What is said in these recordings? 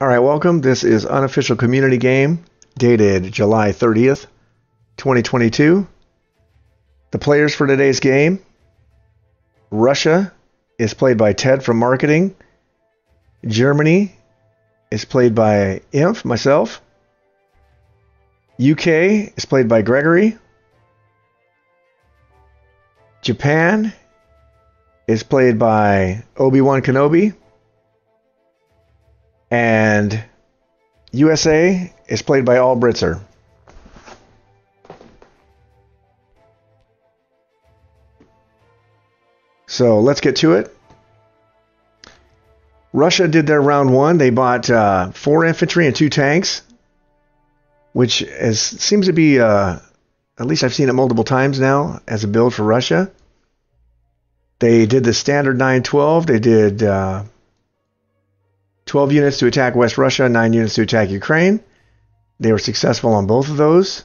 All right, welcome. This is unofficial community game dated July 30th, 2022. The players for today's game Russia is played by Ted from marketing. Germany is played by Inf, myself. UK is played by Gregory. Japan is played by Obi-Wan Kenobi. And USA is played by All Britzer. So let's get to it. Russia did their round one. They bought uh, four infantry and two tanks, which is, seems to be, uh, at least I've seen it multiple times now as a build for Russia. They did the standard 912. They did uh, 12 units to attack West Russia, 9 units to attack Ukraine. They were successful on both of those.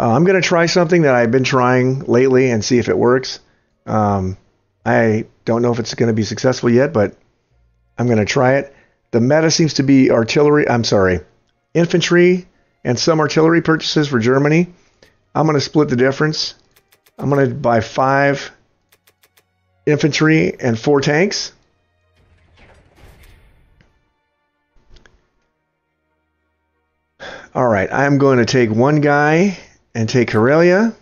Uh, I'm going to try something that I've been trying lately and see if it works. Um, I don't know if it's going to be successful yet, but I'm going to try it. The meta seems to be artillery, I'm sorry, infantry and some artillery purchases for Germany. I'm going to split the difference. I'm going to buy five infantry and four tanks. All right, I'm going to take one guy and take Karelia.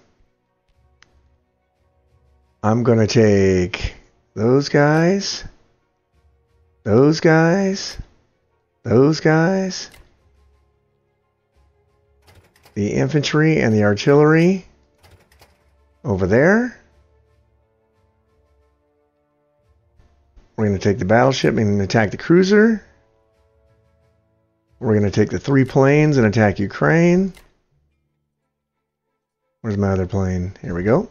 I'm going to take those guys, those guys, those guys, the infantry and the artillery over there. We're going to take the battleship and attack the cruiser. We're going to take the three planes and attack Ukraine. Where's my other plane? Here we go.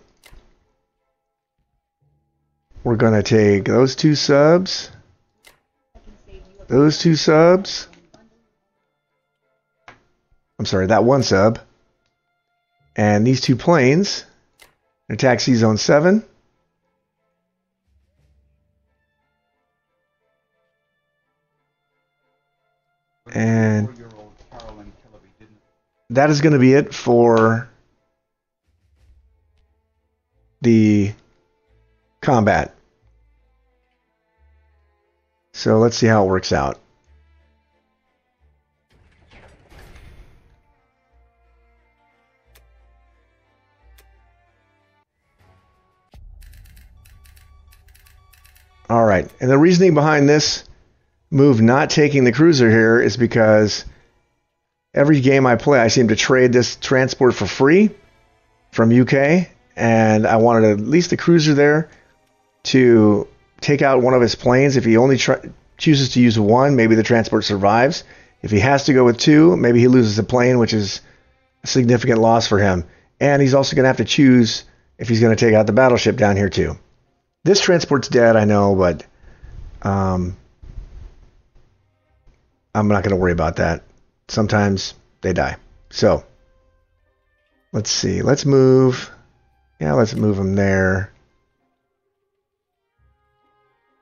We're going to take those two subs, those two subs. I'm sorry, that one sub. And these two planes. Attack Sea Zone 7. And that is going to be it for the combat. So let's see how it works out. All right, and the reasoning behind this move not taking the cruiser here is because every game I play, I seem to trade this transport for free from UK, and I wanted at least a cruiser there to take out one of his planes. If he only chooses to use one, maybe the transport survives. If he has to go with two, maybe he loses a plane, which is a significant loss for him. And he's also going to have to choose if he's going to take out the battleship down here too. This transport's dead, I know, but um, I'm not going to worry about that. Sometimes they die. So let's see. Let's move. Yeah, let's move them there.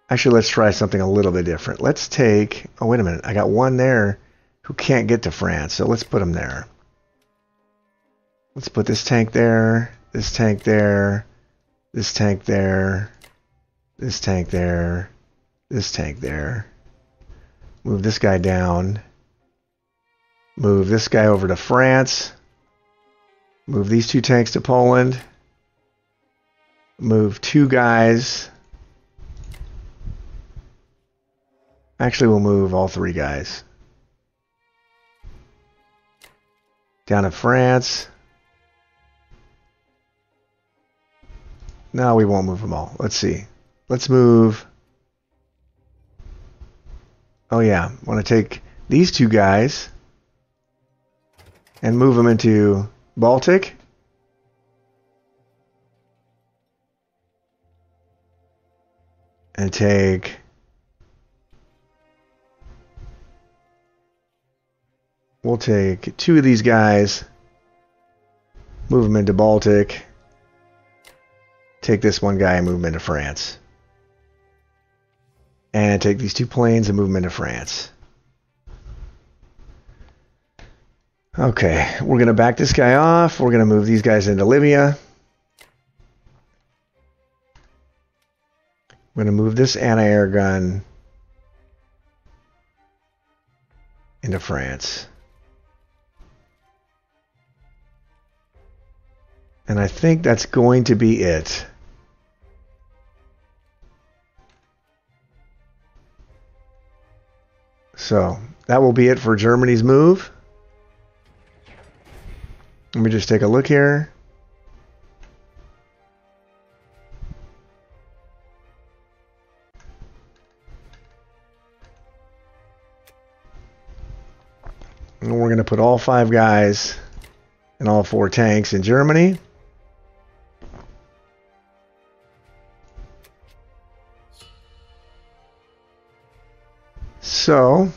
Actually, let's try something a little bit different. Let's take. Oh, wait a minute. I got one there who can't get to France. So let's put him there. Let's put this tank there. This tank there. This tank there. This tank there. This tank there. Move this guy down. Move this guy over to France. Move these two tanks to Poland. Move two guys. Actually, we'll move all three guys. Down to France. No, we won't move them all. Let's see. Let's move Oh yeah, want to take these two guys and move them into Baltic. And take we'll take two of these guys, move them into Baltic, take this one guy and move him into France and take these two planes and move them into France. Okay, we're going to back this guy off. We're going to move these guys into Libya. I'm going to move this anti-air gun into France. And I think that's going to be it. So that will be it for Germany's move. Let me just take a look here. And we're going to put all five guys and all four tanks in Germany. So,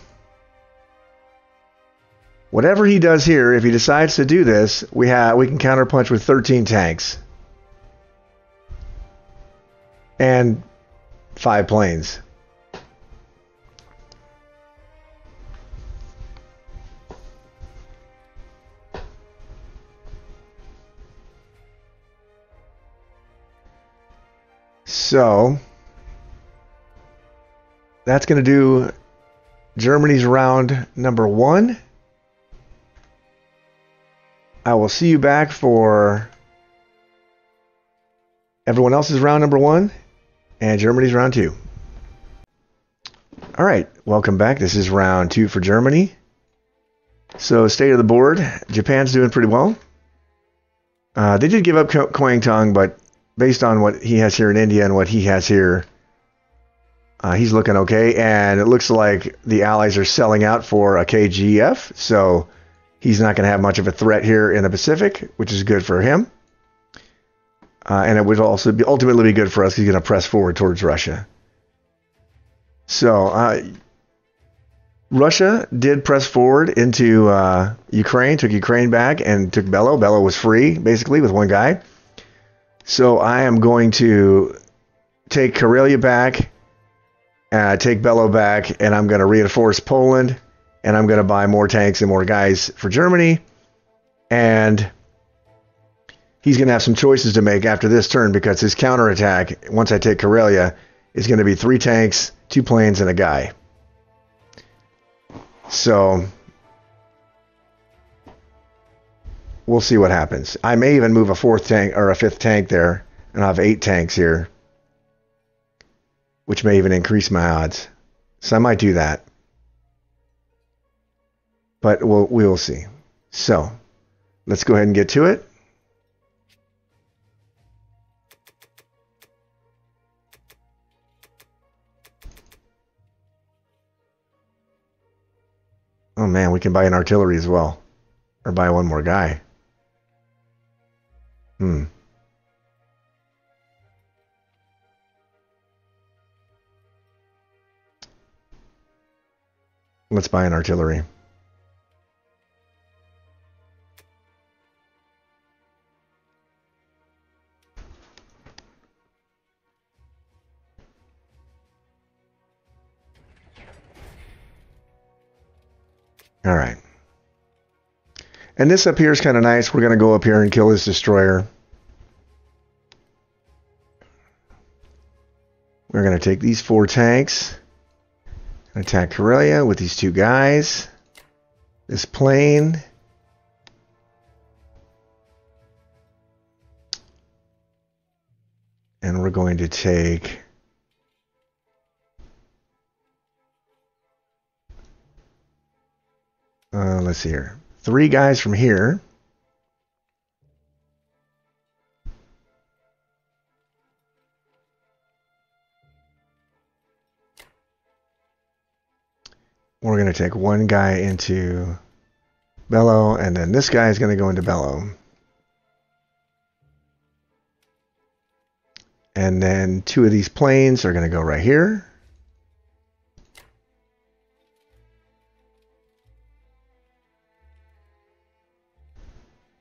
whatever he does here, if he decides to do this, we have we can counterpunch with 13 tanks and five planes. So that's going to do Germany's round number one. I will see you back for everyone else's round number one and Germany's round two. All right, welcome back. This is round two for Germany. So, state of the board Japan's doing pretty well. Uh, they did give up Kwantung, but based on what he has here in India and what he has here, uh, he's looking okay. And it looks like the Allies are selling out for a KGF, so he's not going to have much of a threat here in the Pacific, which is good for him. Uh, and it would also be ultimately be good for us. He's going to press forward towards Russia. So uh, Russia did press forward into uh, Ukraine, took Ukraine back, and took Bello. Bello was free, basically, with one guy. So I am going to take Karelia back, uh, take Bello back, and I'm going to reinforce Poland, and I'm going to buy more tanks and more guys for Germany. And he's going to have some choices to make after this turn because his counterattack, once I take Karelia, is going to be three tanks, two planes, and a guy. So we'll see what happens. I may even move a fourth tank or a fifth tank there, and I have eight tanks here, which may even increase my odds. So I might do that, but we'll we will see. So let's go ahead and get to it. Oh man, we can buy an artillery as well. Or buy one more guy. Hmm. Let's buy an artillery. All right. And this up here is kind of nice. We're going to go up here and kill his destroyer. We're going to take these four tanks attack Karelia with these two guys. This plane. And we're going to take uh, let's see here three guys from here. We're going to take one guy into Bello, and then this guy is going to go into Bello. And then two of these planes are going to go right here.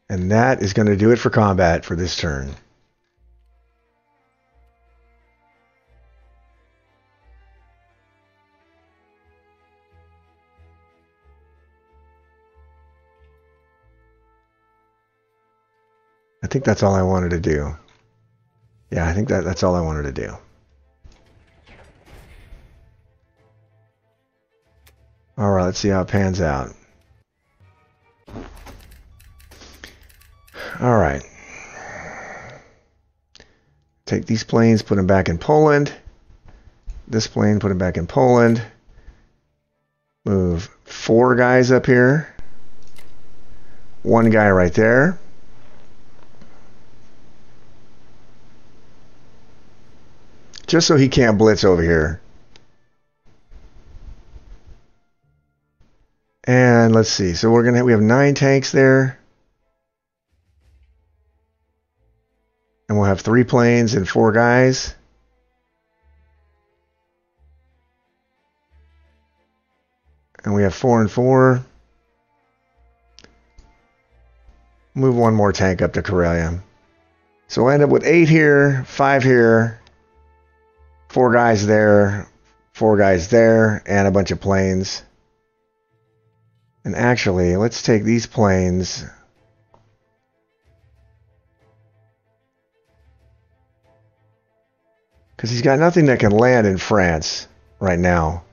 And that is going to do it for combat for this turn. Think that's all I wanted to do. Yeah, I think that that's all I wanted to do. All right, let's see how it pans out. All right. Take these planes, put them back in Poland. This plane, put them back in Poland. Move four guys up here. One guy right there. Just so he can't blitz over here. And let's see. So we're gonna we have nine tanks there. And we'll have three planes and four guys. And we have four and four. Move one more tank up to Karelia. So we'll end up with eight here, five here, four guys there, four guys there, and a bunch of planes. And actually, let's take these planes. Because he's got nothing that can land in France right now.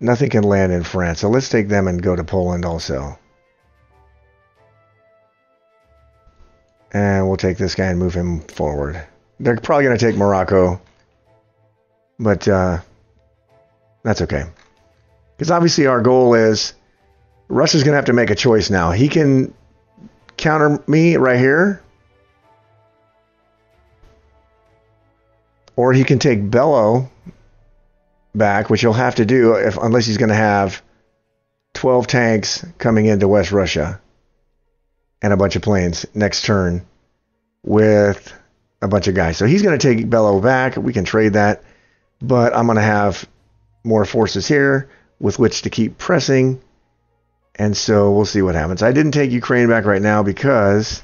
Nothing can land in France. So let's take them and go to Poland also. And we'll take this guy and move him forward. They're probably going to take Morocco. But uh, that's okay. Because obviously our goal is Russia's going to have to make a choice now. He can counter me right here. Or he can take Bellow back, which he'll have to do if unless he's going to have 12 tanks coming into West Russia and a bunch of planes next turn with a bunch of guys. So he's going to take Bellow back. We can trade that. But I'm going to have more forces here with which to keep pressing. And so we'll see what happens. I didn't take Ukraine back right now because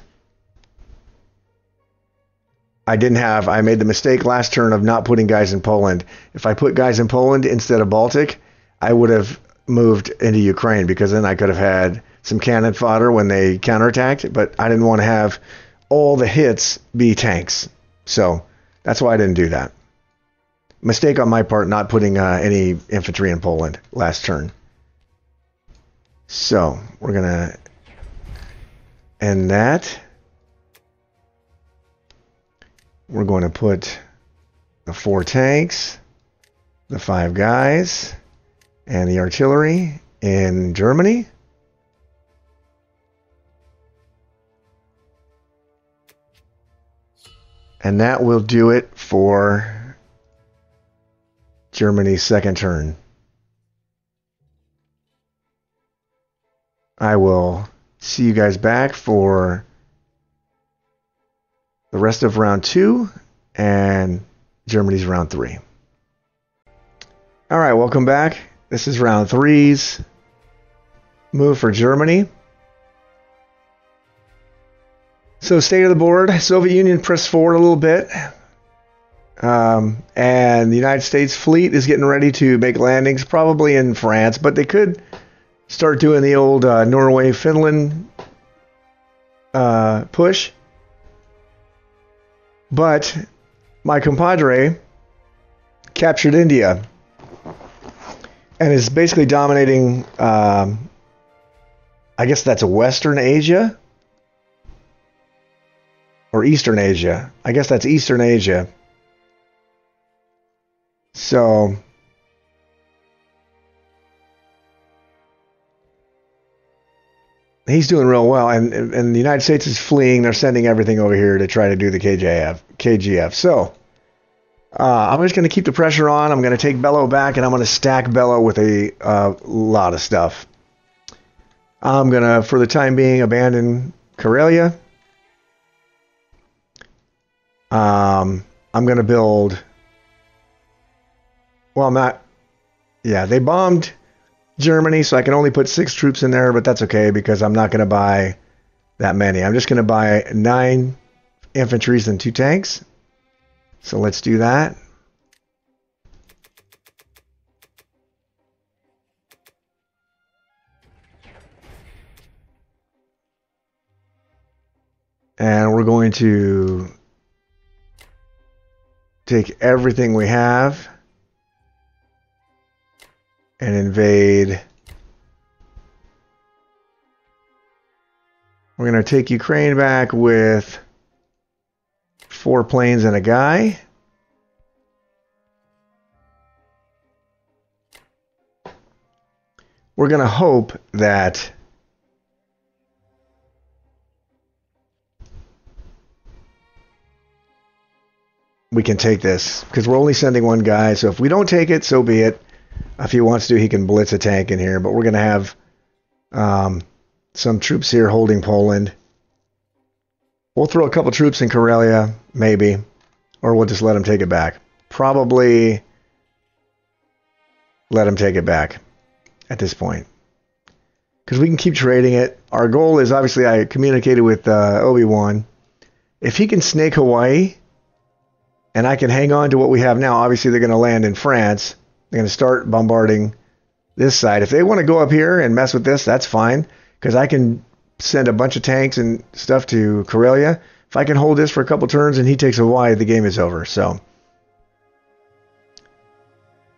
I didn't have, I made the mistake last turn of not putting guys in Poland. If I put guys in Poland instead of Baltic, I would have moved into Ukraine because then I could have had some cannon fodder when they counterattacked, but I didn't want to have all the hits be tanks. So that's why I didn't do that mistake on my part not putting uh, any infantry in Poland last turn. So we're gonna end that. We're going to put the four tanks, the five guys, and the artillery in Germany. And that will do it for Germany's second turn. I will see you guys back for the rest of round two and Germany's round three. All right, welcome back. This is round three's move for Germany. So, state of the board Soviet Union pressed forward a little bit. Um, and the United States fleet is getting ready to make landings, probably in France, but they could start doing the old uh, Norway Finland uh, push. But my compadre captured India and is basically dominating. Um, I guess that's Western Asia or Eastern Asia. I guess that's Eastern Asia. So he's doing real well, and and the United States is fleeing. They're sending everything over here to try to do the KJF KGF. So uh, I'm just going to keep the pressure on. I'm going to take Bellow back, and I'm going to stack Bellow with a uh, lot of stuff. I'm going to, for the time being, abandon Karelia. Um, I'm going to build well, I'm not. Yeah, they bombed Germany, so I can only put six troops in there, but that's okay because I'm not going to buy that many. I'm just going to buy nine infantries and two tanks. So let's do that. And we're going to take everything we have and invade. We're going to take Ukraine back with four planes and a guy. We're going to hope that we can take this because we're only sending one guy. So if we don't take it, so be it. If he wants to, he can blitz a tank in here. But we're going to have um, some troops here holding Poland. We'll throw a couple troops in Karelia, maybe, or we'll just let him take it back. Probably let him take it back at this point because we can keep trading it. Our goal is obviously I communicated with uh, Obi Wan. If he can snake Hawaii and I can hang on to what we have now. Obviously, they're going to land in France. They're going to start bombarding this side. If they want to go up here and mess with this, that's fine because I can send a bunch of tanks and stuff to Karelia. If I can hold this for a couple turns and he takes Hawaii, the game is over. So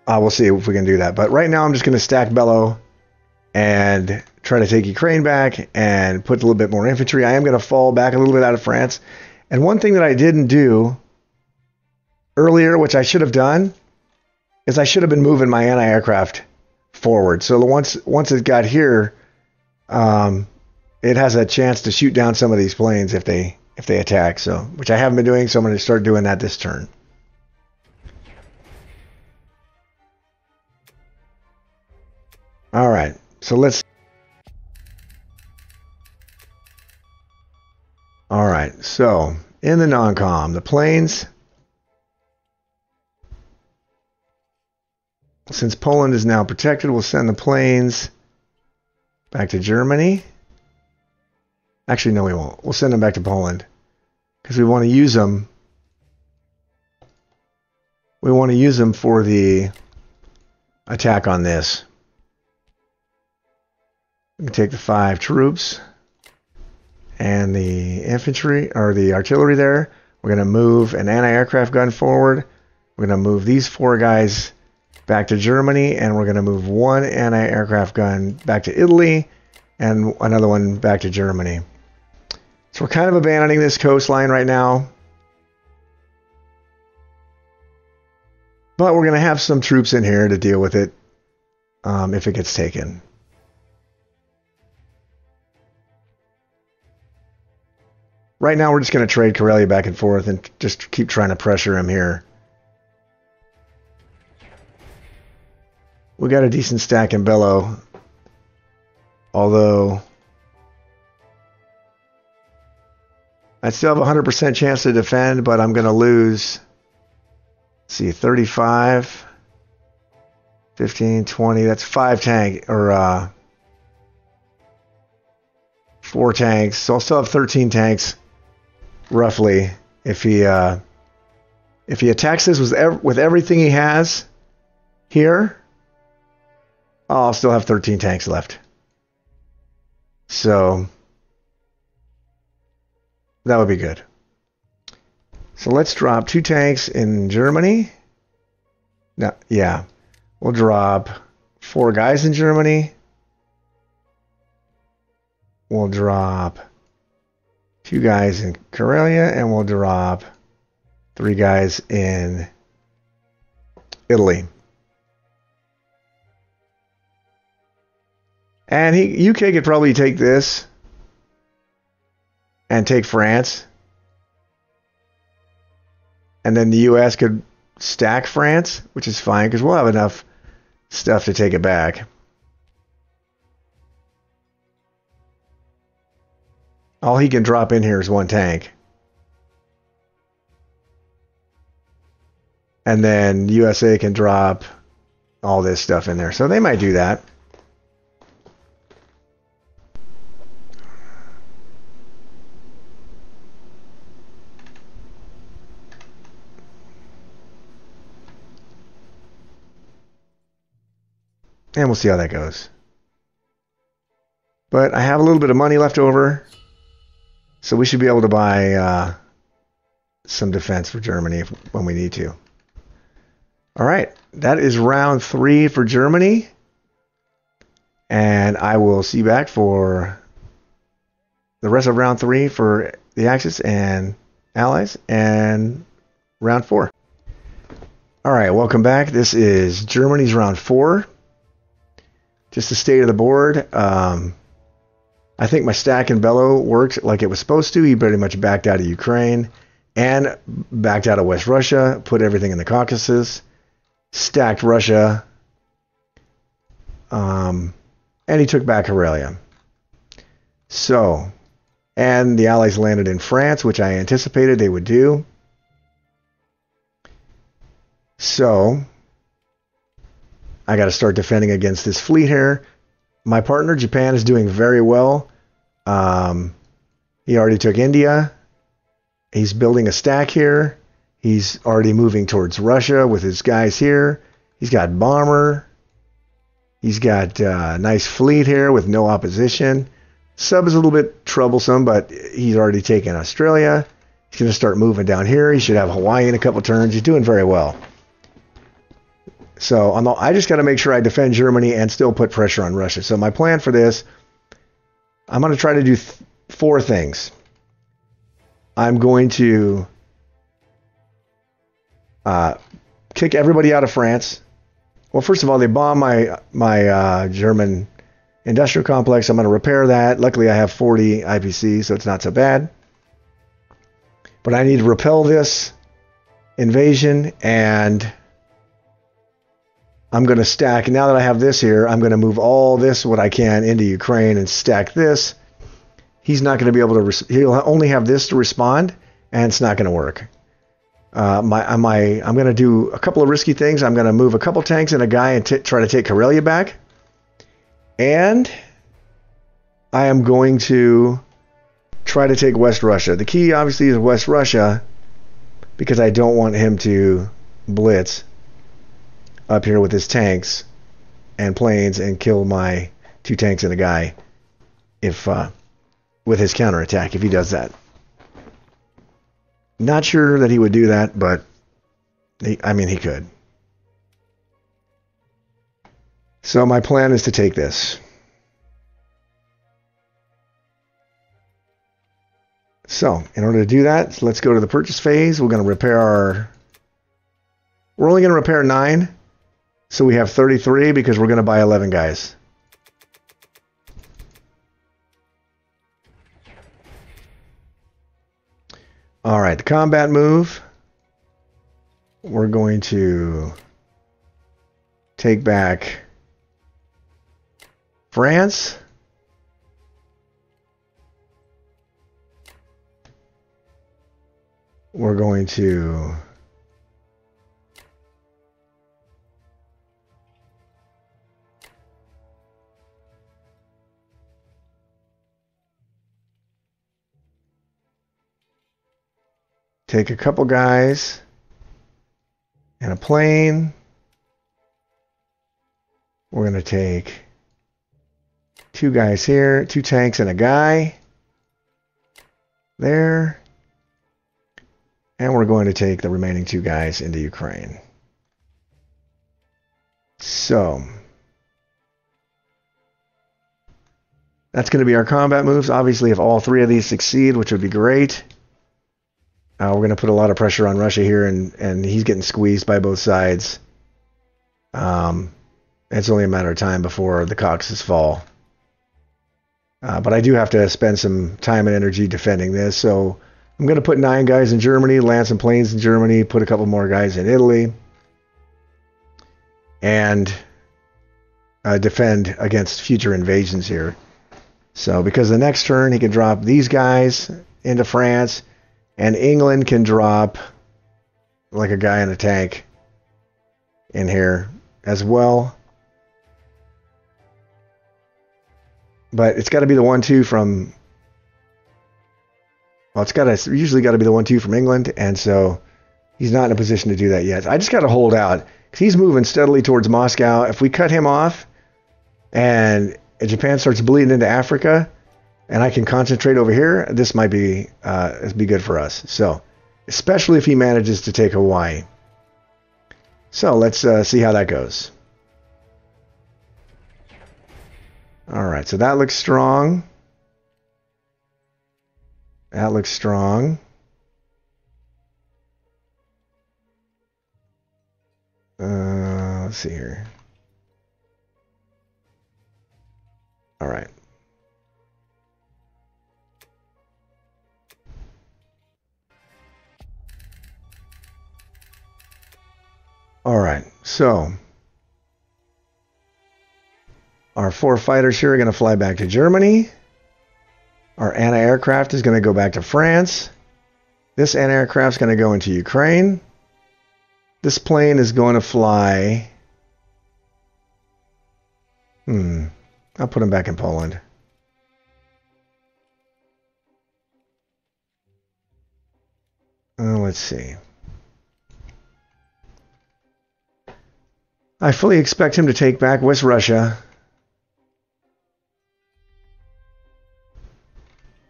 we'll see if we can do that. But right now, I'm just going to stack Bellow and try to take Ukraine back and put a little bit more infantry. I am going to fall back a little bit out of France. And one thing that I didn't do earlier, which I should have done, is I should have been moving my anti-aircraft forward. So once once it got here, um, it has a chance to shoot down some of these planes if they if they attack. So which I haven't been doing, so I'm going to start doing that this turn. All right, so let's. All right, so in the non-com, the planes Since Poland is now protected, we'll send the planes back to Germany. Actually, no, we won't. We'll send them back to Poland because we want to use them. We want to use them for the attack on this. We can take the five troops and the infantry or the artillery there. We're going to move an anti-aircraft gun forward. We're going to move these four guys back to Germany, and we're going to move one anti-aircraft gun back to Italy and another one back to Germany. So we're kind of abandoning this coastline right now. But we're going to have some troops in here to deal with it um, if it gets taken. Right now, we're just going to trade Karelia back and forth and just keep trying to pressure him here. We got a decent stack in Bellow. Although... I still have a 100% chance to defend, but I'm going to lose... see, 35... 15, 20, that's five tank, or, uh... Four tanks, so I'll still have 13 tanks, roughly, if he, uh... If he attacks this with, ev with everything he has here, I'll still have 13 tanks left. So that would be good. So let's drop two tanks in Germany. No, yeah. We'll drop four guys in Germany. We'll drop two guys in Karelia, and we'll drop three guys in Italy. And he UK could probably take this and take France. And then the US could stack France, which is fine because we'll have enough stuff to take it back. All he can drop in here is one tank. And then USA can drop all this stuff in there. So they might do that. And we'll see how that goes. But I have a little bit of money left over. So we should be able to buy uh, some defense for Germany if, when we need to. All right, that is round three for Germany. And I will see you back for the rest of round three for the Axis and Allies and round four. All right, welcome back. This is Germany's round four. Just the state of the board. Um, I think my stack and bellow worked like it was supposed to. He pretty much backed out of Ukraine and backed out of West Russia, put everything in the Caucasus, stacked Russia, um, and he took back Karelia. So, and the Allies landed in France, which I anticipated they would do. So, I got to start defending against this fleet here. My partner, Japan, is doing very well. Um, he already took India. He's building a stack here. He's already moving towards Russia with his guys here. He's got bomber. He's got a uh, nice fleet here with no opposition. Sub is a little bit troublesome, but he's already taken Australia. He's going to start moving down here. He should have Hawaii in a couple turns. He's doing very well. So the, I just got to make sure I defend Germany and still put pressure on Russia. So my plan for this, I'm going to try to do th- four things. I'm going to uh, kick everybody out of France. Well, first of all, they bombed my my uh, German industrial complex. I'm going to repair that. Luckily, I have 40 IPC, so it's not so bad. But I need to repel this invasion and I'm going to stack, now that I have this here, I'm going to move all this, what I can, into Ukraine and stack this. He's not going to be able to, he'll only have this to respond, and it's not going to work. Uh, my, uh, my, I'm going to do a couple of risky things. I'm going to move a couple tanks and a guy and t- try to take Karelia back. And I am going to try to take West Russia. The key, obviously, is West Russia because I don't want him to blitz up here with his tanks and planes and kill my two tanks and a guy if uh, with his counterattack if he does that. Not sure that he would do that, but he, I mean he could. So my plan is to take this. So, in order to do that, let's go to the purchase phase. We're going to repair our. We're only going to repair nine so we have 33 because we're going to buy 11 guys. All right, the combat move. We're going to take back France. We're going to take a couple guys and a plane. We're going to take two guys here, two tanks and a guy there. And we're going to take the remaining two guys into Ukraine. So, that's going to be our combat moves. Obviously, if all three of these succeed, which would be great, uh, we're going to put a lot of pressure on Russia here, and, and he's getting squeezed by both sides. Um, it's only a matter of time before the Caucasus fall. Uh, but I do have to spend some time and energy defending this, so I'm going to put nine guys in Germany, land some planes in Germany, put a couple more guys in Italy, and uh, defend against future invasions here. So because the next turn he can drop these guys into France and England can drop like a guy in a tank in here as well. But it's got to be the one two from. Well, it's got to usually got to be the one two from England, and so he's not in a position to do that yet. I just got to hold out because he's moving steadily towards Moscow. If we cut him off, and Japan starts bleeding into Africa, and I can concentrate over here, this might be uh, be good for us. So, especially if he manages to take Hawaii. So let's uh, see how that goes. All right, so that looks strong. That looks strong. Uh, let's see here. All right. So our four fighters here are going to fly back to Germany. Our anti-aircraft is going to go back to France. This anti-aircraft is going to go into Ukraine. This plane is going to fly. Hmm. I'll put him back in Poland. Uh, let's see. I fully expect him to take back West Russia.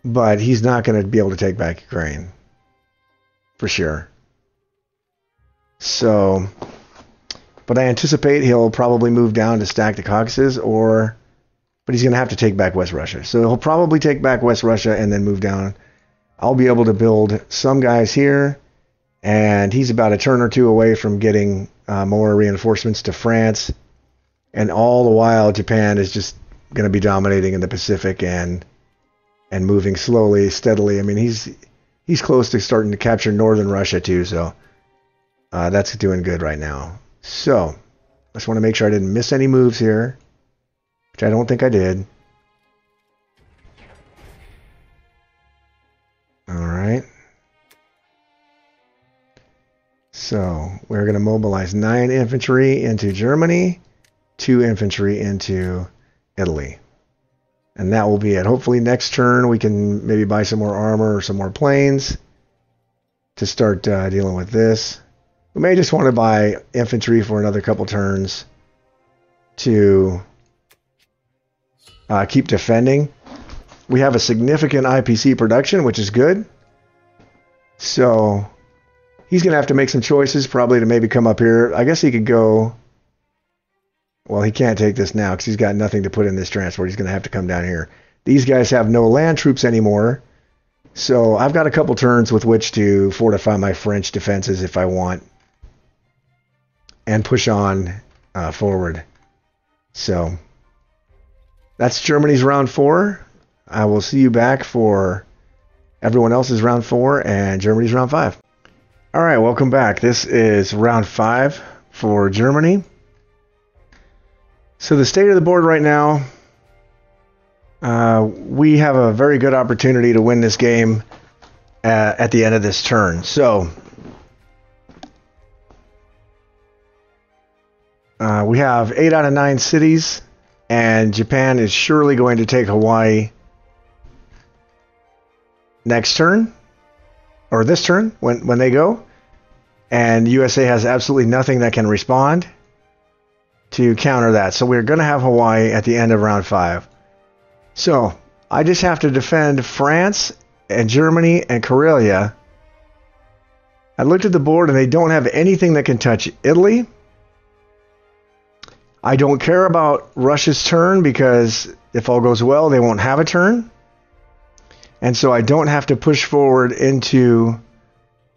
But he's not going to be able to take back Ukraine. For sure. So, but I anticipate he'll probably move down to stack the Caucasus or, but he's going to have to take back West Russia. So he'll probably take back West Russia and then move down. I'll be able to build some guys here and he's about a turn or two away from getting uh, more reinforcements to France. And all the while, Japan is just going to be dominating in the Pacific and and moving slowly, steadily. I mean, he's he's close to starting to capture northern Russia too, so uh, that's doing good right now. So, I just want to make sure I didn't miss any moves here, which I don't think I did. So we're going to mobilize nine infantry into Germany, two infantry into Italy. And that will be it. Hopefully next turn we can maybe buy some more armor or some more planes to start uh, dealing with this. We may just want to buy infantry for another couple turns to uh, keep defending. We have a significant IPC production, which is good. So he's going to have to make some choices, probably to maybe come up here. I guess he could go. Well, he can't take this now because he's got nothing to put in this transport. He's going to have to come down here. These guys have no land troops anymore. So I've got a couple turns with which to fortify my French defenses if I want. And push on uh, forward. So that's Germany's round four. I will see you back for everyone else's round four and Germany's round five. All right, welcome back. This is round five for Germany. So the state of the board right now, uh, we have a very good opportunity to win this game at, at the end of this turn. So uh, we have eight out of nine cities, and Japan is surely going to take Hawaii next turn or this turn when when they go, and USA has absolutely nothing that can respond to counter that. So we're going to have Hawaii at the end of round five. So I just have to defend France and Germany and Karelia. I looked at the board and they don't have anything that can touch Italy. I don't care about Russia's turn because if all goes well, they won't have a turn. And so I don't have to push forward into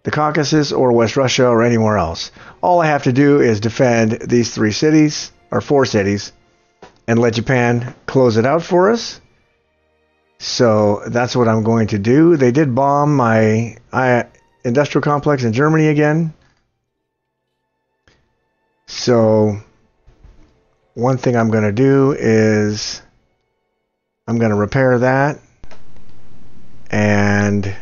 the Caucasus or West Russia or anywhere else. All I have to do is defend these three cities, or four cities, and let Japan close it out for us. So that's what I'm going to do. They did bomb my uh, industrial complex in Germany again. So one thing I'm going to do is I'm going to repair that and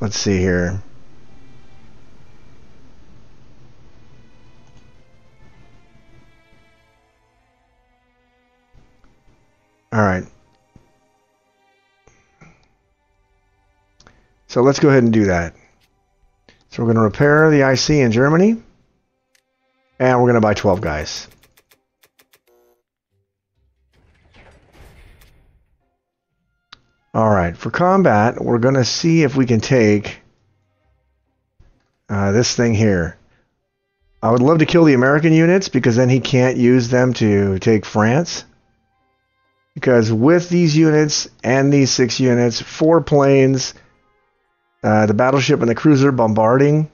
let's see here. All right. So let's go ahead and do that. So we're going to repair the IC in Germany. And we're going to buy 12 guys. All right, for combat, we're going to see if we can take uh, this thing here. I would love to kill the American units because then he can't use them to take France. Because with these units and these six units, four planes, uh, the battleship and the cruiser bombarding,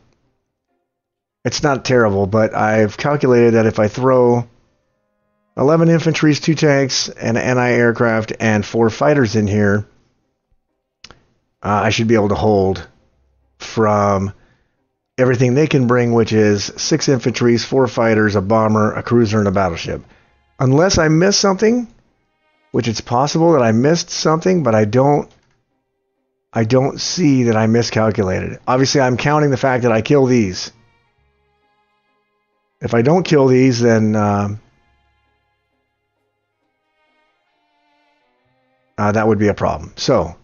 it's not terrible, but I've calculated that if I throw 11 infantries, two tanks, an anti-aircraft, and four fighters in here, uh, I should be able to hold from everything they can bring, which is six infantries, four fighters, a bomber, a cruiser, and a battleship. Unless I miss something, which it's possible that I missed something, but I don't. I don't see that I miscalculated. Obviously, I'm counting the fact that I kill these. If I don't kill these, then uh, uh, that would be a problem. So,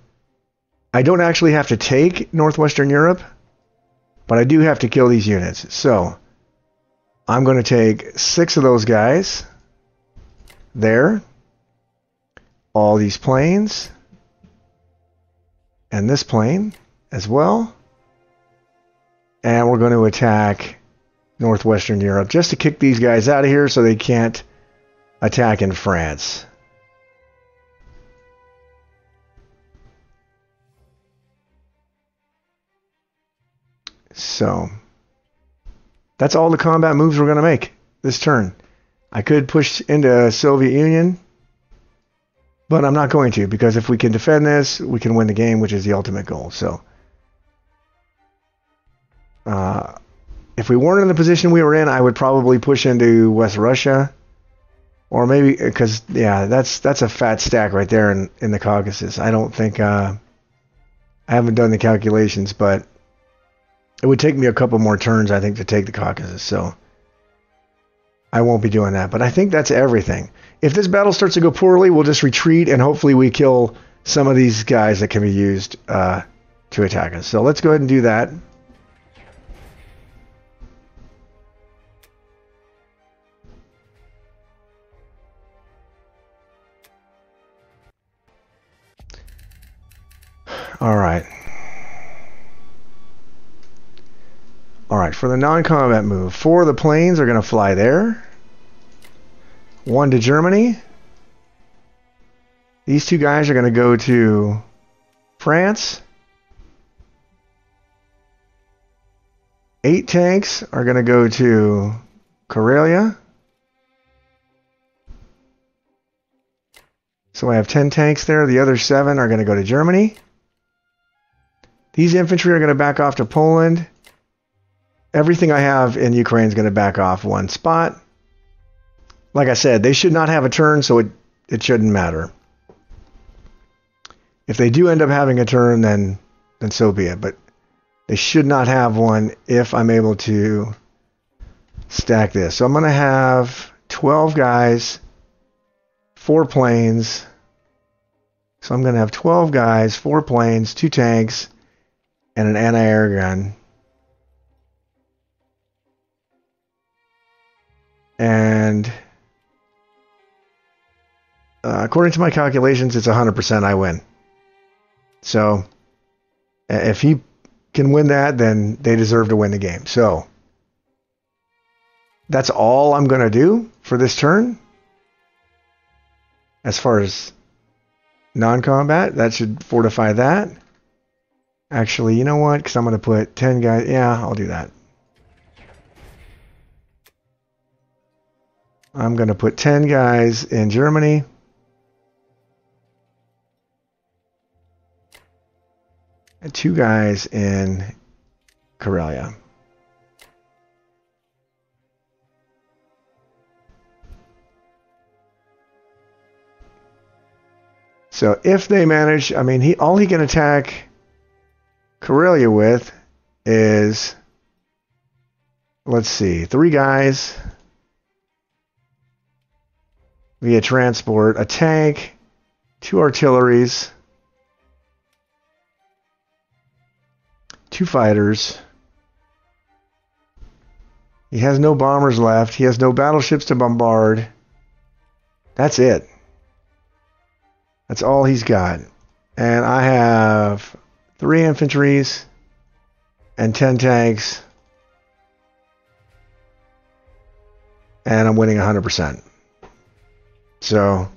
I don't actually have to take Northwestern Europe, but I do have to kill these units. So, I'm going to take six of those guys there, all these planes, and this plane as well. And we're going to attack Northwestern Europe just to kick these guys out of here so they can't attack in France. So that's all the combat moves we're going to make this turn. I could push into Soviet Union, but I'm not going to because if we can defend this, we can win the game, which is the ultimate goal. So uh, if we weren't in the position we were in, I would probably push into West Russia, or maybe because yeah, that's that's a fat stack right there in in the Caucasus. I don't think uh, I haven't done the calculations, but it would take me a couple more turns, I think, to take the Caucasus. So I won't be doing that. But I think that's everything. If this battle starts to go poorly, we'll just retreat and hopefully we kill some of these guys that can be used uh, to attack us. So let's go ahead and do that. All right. All right, for the non-combat move, four of the planes are going to fly there. One to Germany. These two guys are going to go to France. Eight tanks are going to go to Karelia. So I have 10 tanks there. The other seven are going to go to Germany. These infantry are going to back off to Poland everything I have in Ukraine is going to back off one spot. Like I said, they should not have a turn, so it, it shouldn't matter. If they do end up having a turn, then then so be it. But they should not have one if I'm able to stack this. So I'm going to have 12 guys, four planes. So I'm going to have 12 guys, four planes, two tanks, and an anti-air gun. And uh, according to my calculations, it's 100% I win. So if he can win that, then they deserve to win the game. So that's all I'm going to do for this turn. As far as non-combat, that should fortify that. Actually, you know what? Because I'm going to put 10 guys. Yeah, I'll do that. I'm going to put 10 guys in Germany. And two guys in Karelia. So if they manage, I mean, he all he can attack Karelia with is, let's see, three guys via transport, a tank, two artilleries, two fighters. He has no bombers left. He has no battleships to bombard. That's it. That's all he's got. And I have three infantries and 10 tanks. And I'm winning 100%. So,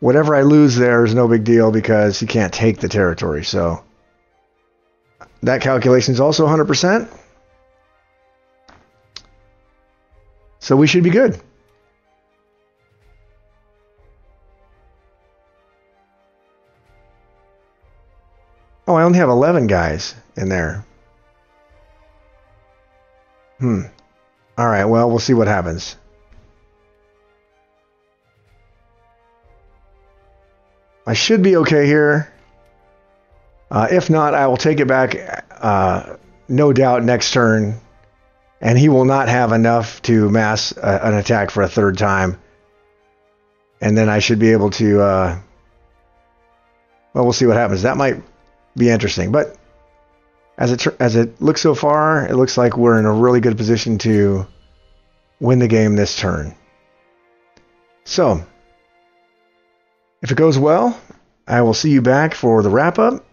whatever I lose there is no big deal because he can't take the territory. So, that calculation is also 100%. So, we should be good. Oh, I only have 11 guys in there. Hmm. All right, well, we'll see what happens. I should be okay here. Uh, if not, I will take it back, uh, no doubt, next turn. And he will not have enough to mass uh, an attack for a third time. And then I should be able to. Uh, well, we'll see what happens. That might be interesting. But as it as it looks so far, it looks like we're in a really good position to win the game this turn. So, if it goes well, I will see you back for the wrap up,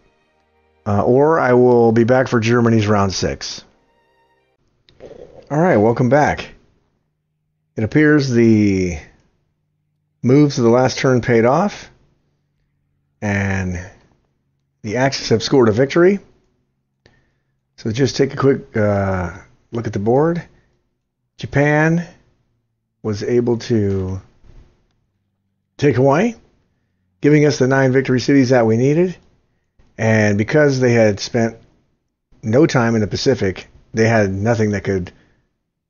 uh, or I will be back for Germany's round six. All right, welcome back. It appears the moves of the last turn paid off, and the Axis have scored a victory. So just take a quick uh, look at the board. Japan was able to take Hawaii, giving us the nine victory cities that we needed. And because they had spent no time in the Pacific, they had nothing that could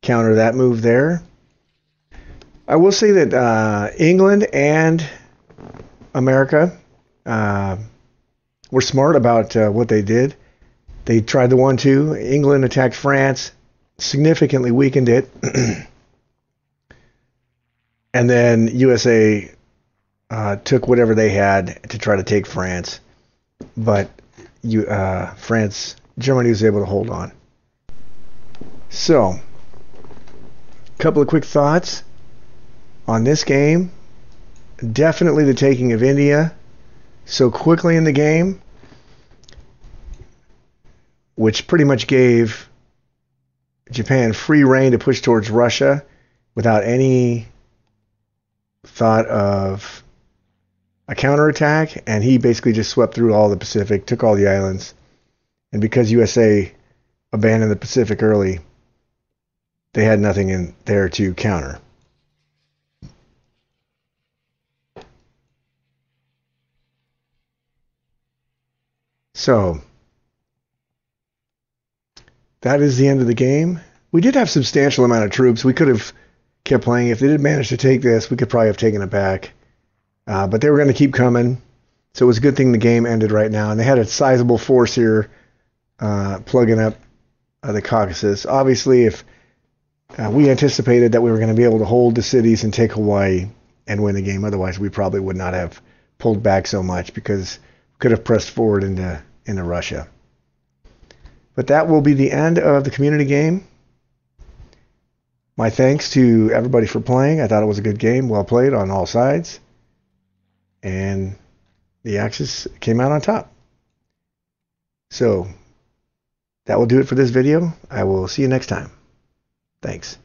counter that move there. I will say that uh, England and America uh, were smart about uh, what they did. They tried the one two. England attacked France, significantly weakened it. and then USA uh, took whatever they had to try to take France. But you, uh, France, Germany was able to hold on. So, a couple of quick thoughts on this game. Definitely the taking of India so quickly in the game which pretty much gave Japan free rein to push towards Russia without any thought of a counterattack. And he basically just swept through all the Pacific, took all the islands. And because USA abandoned the Pacific early, they had nothing in there to counter. So, that is the end of the game. We did have substantial amount of troops. We could have kept playing. If they did manage to take this, we could probably have taken it back. Uh, but they were going to keep coming. So it was a good thing the game ended right now. And they had a sizable force here uh, plugging up uh, the Caucasus. Obviously, if uh, we anticipated that we were going to be able to hold the cities and take Hawaii and win the game, otherwise we probably would not have pulled back so much because we could have pressed forward into into Russia. But that will be the end of the community game. My thanks to everybody for playing. I thought it was a good game, well played on all sides. And the Axis came out on top. So that will do it for this video. I will see you next time. Thanks.